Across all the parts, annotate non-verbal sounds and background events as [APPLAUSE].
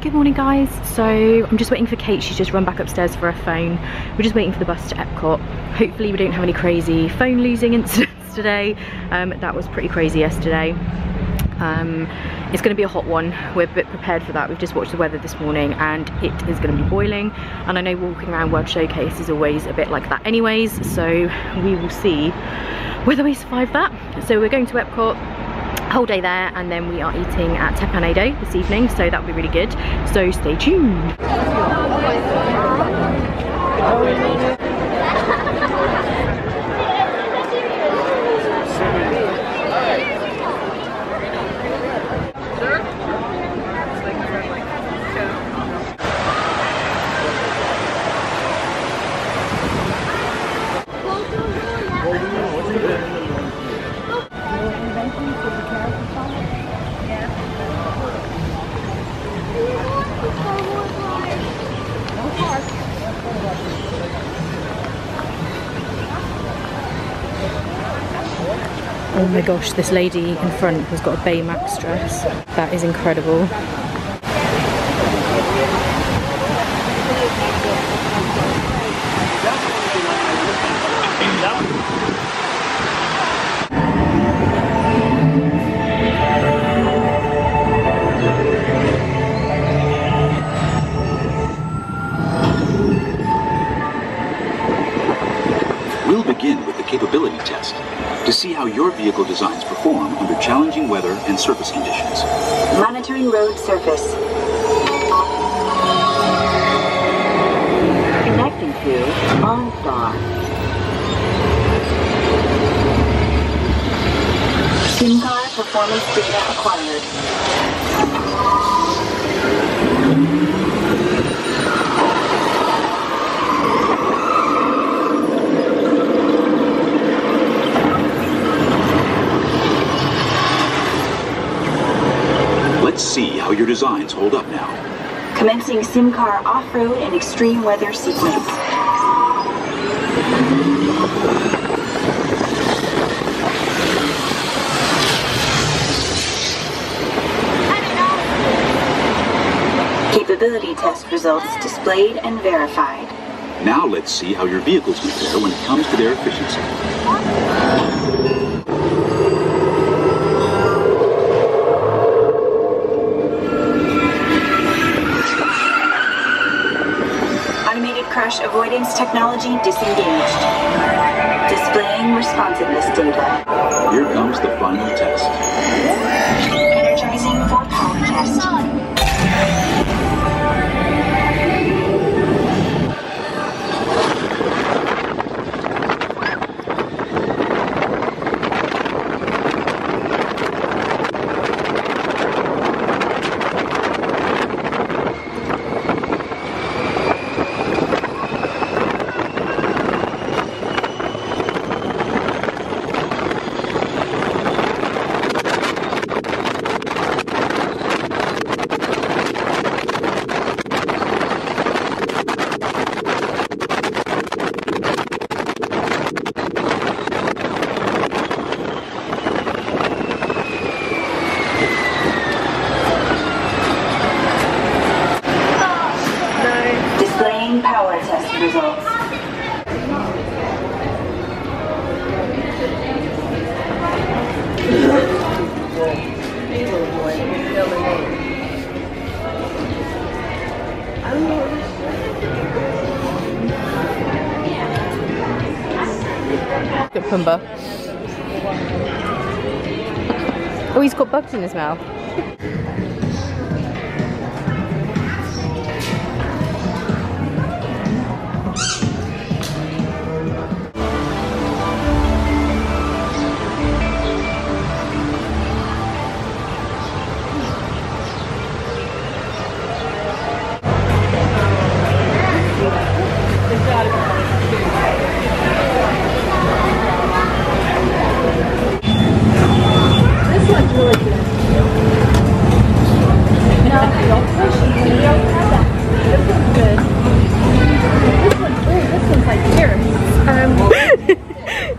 Good morning guys. So I'm just waiting for Kate, she's just run back upstairs for her phone. We're just waiting for the bus to Epcot. Hopefully we don't have any crazy phone losing [LAUGHS] incidents today. Um, that was pretty crazy yesterday. Um, it's going to be a hot one. We're a bit prepared for that. We've just watched the weather this morning and it is going to be boiling. And I know walking around World Showcase is always a bit like that anyways. So we will see whether we survive that. So we're going to Epcot whole day there and then we are eating at Teppan Edo this evening so that'll be really good so stay tuned oh my gosh this lady in front has got a Baymax dress. That is incredible capability test to see how your vehicle designs perform under challenging weather and surface conditions. Monitoring road surface. Connecting to OnStar. SIM performance data acquired. Let's see how your designs hold up now. Commencing SIM car off-road and extreme weather sequence. Capability test results displayed and verified. Now let's see how your vehicles compare when it comes to their efficiency. Crash avoidance technology disengaged. Displaying responsiveness data. Here comes the final test. Energizing for power test. Pumbaa. Oh, he's got bugs in his mouth.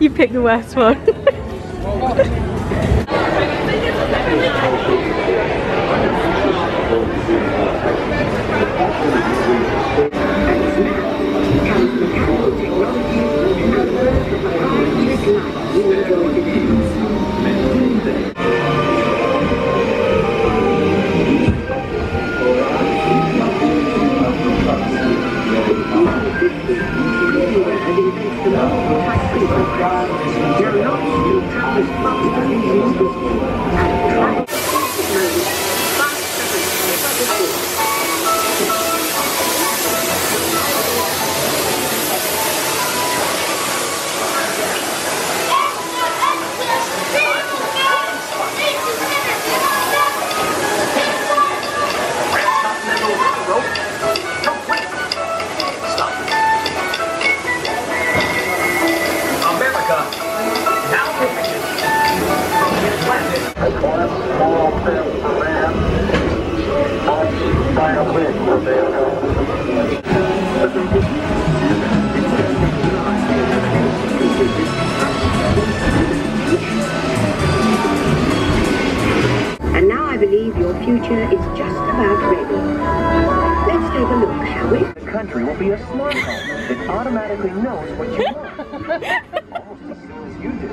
Pick the worst one. [LAUGHS] America, automatically knows what you want. Almost as soon as you do.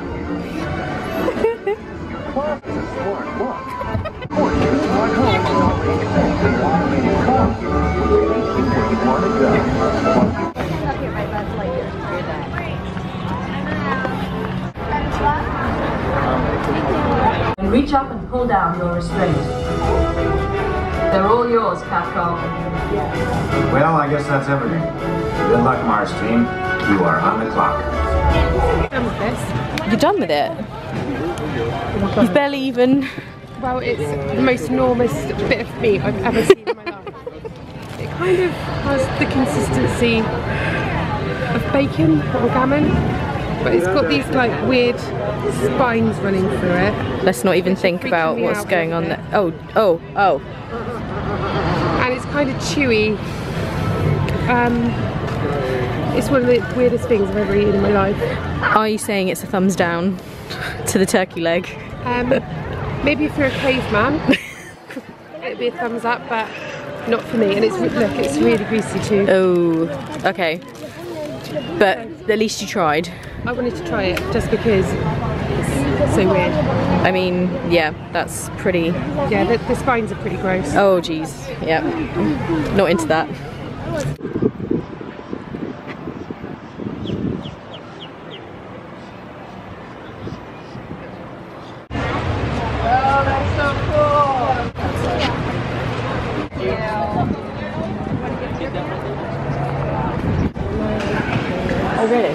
Your clock is a smart look. Of course, your smart home is already connected to an automated car. It takes you where you want to go. While you and reach up and pull down your restraint. They're all yours, Capcom. Well, I guess that's everything. Good luck, Mars team. You are on the clock. You're done with it? You've barely even... Well, it's the most enormous bit of meat I've ever seen in my life. It kind of has the consistency of bacon or gammon, but it's got these like weird spines running through it, Let's not even think about what's out going on bit. there. Oh, oh, oh. and it's kind of chewy. Um, it's one of the weirdest things I've ever eaten in my life. Are you saying it's a thumbs down to the turkey leg? Um, maybe if you're a caveman, it'd be a thumbs up, but not for me. And it's look, it's really greasy too. Oh, okay. But at least you tried. I wanted to try it just because it's so weird. I mean, yeah, that's pretty. Yeah, the, the spines are pretty gross. Oh, geez. Yep. Not into that. Oh, really?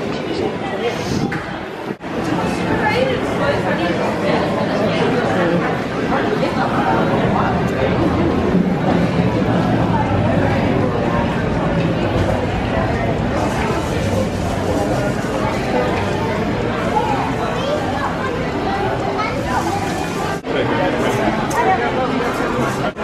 the biggest one yet. that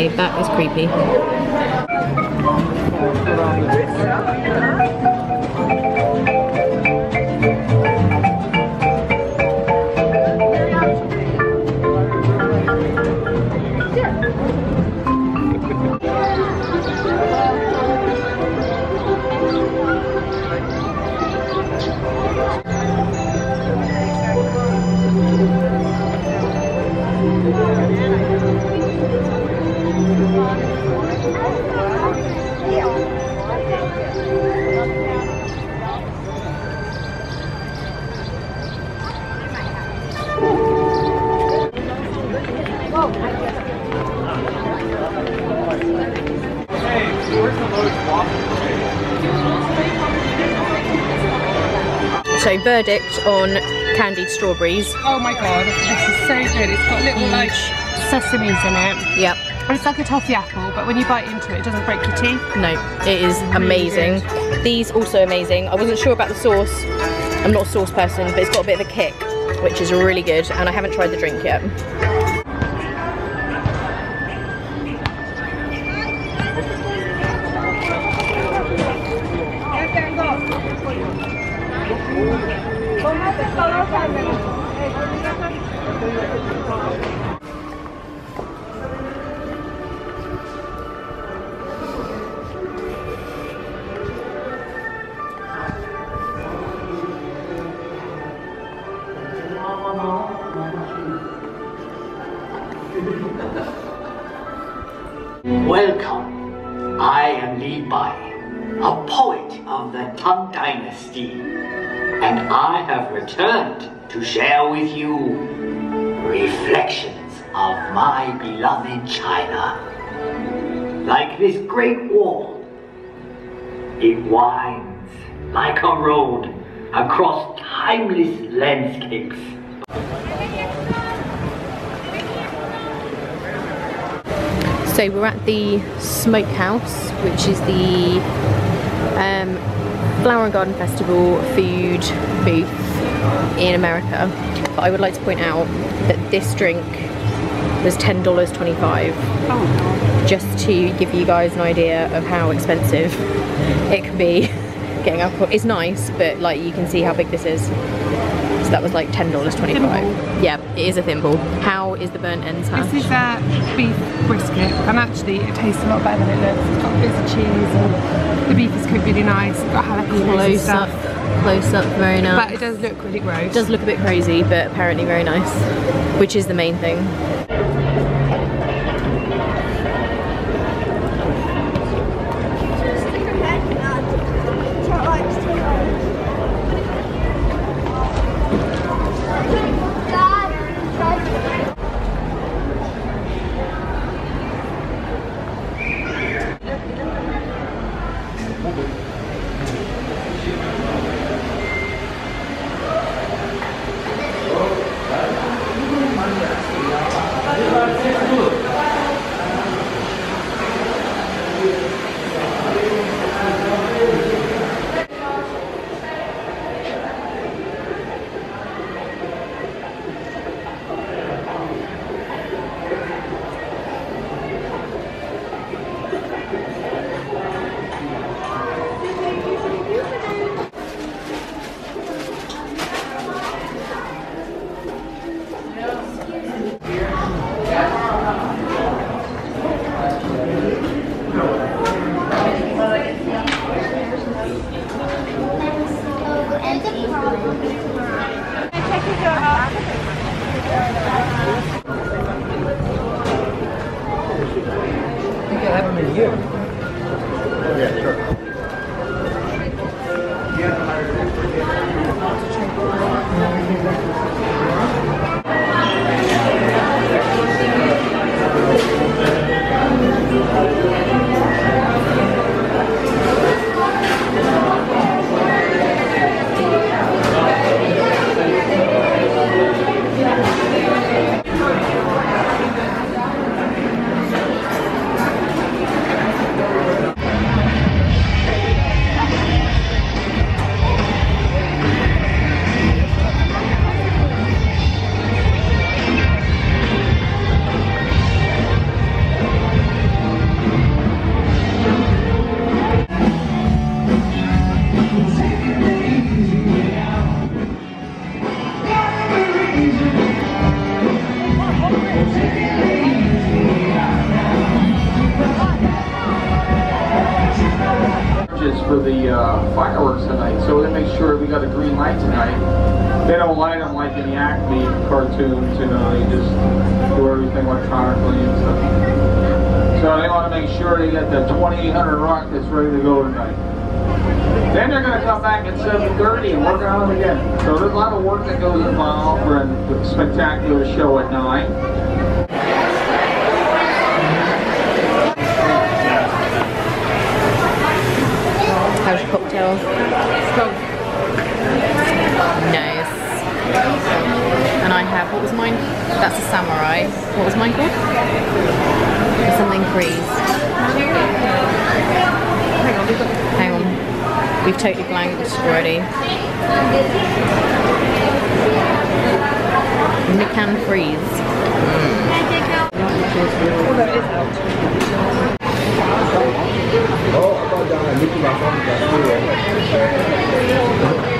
Okay, that is creepy. So verdict on candied strawberries. Oh my god, this is so good. It's got little like sesames in it. Yep. And it's like a toffee apple, but when you bite into it, it doesn't break your teeth. No, it is amazing. These also amazing. I wasn't sure about the sauce. I'm not a sauce person, but it's got a bit of a kick, which is really good. And I haven't tried the drink yet. Returned to share with you reflections of my beloved China. Like this great wall, it winds like a road across timeless landscapes. So we're at the Smokehouse, which is the um, Flower and Garden Festival food booth in America. But I would like to point out that this drink was $10.25. Just to give you guys an idea of how expensive it can be [LAUGHS] getting alcohol. It's nice, but like you can see how big this is. So that was like $10.25. Yeah, it is a thimble. How is the burnt ends hash? This is uh, beef brisket, and actually it tastes a lot better than it looks. It's got bits of cheese, and the beef is cooked really nice. It's got jalapenos and stuff. up, close up, very nice. But it does look really gross. It does look a bit crazy, but apparently very nice, which is the main thing. Sure we got a green light tonight. They don't light them like the Acme cartoons, you know, they just do everything electronically and stuff. So they want to make sure they get the 2800 rock that's ready to go tonight. Then they're going to come back at 7.30 and work on them again. So there's a lot of work that goes involved for a spectacular show at 9. How's your cocktail? Nice. And I have, what was mine? That's a samurai. What was mine called? Something freeze. Hang on. We've totally blanked already. Mikan freeze. Oh,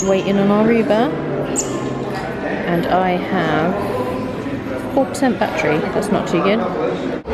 Just waiting on our Uber. And I have 4% battery. That's not too good.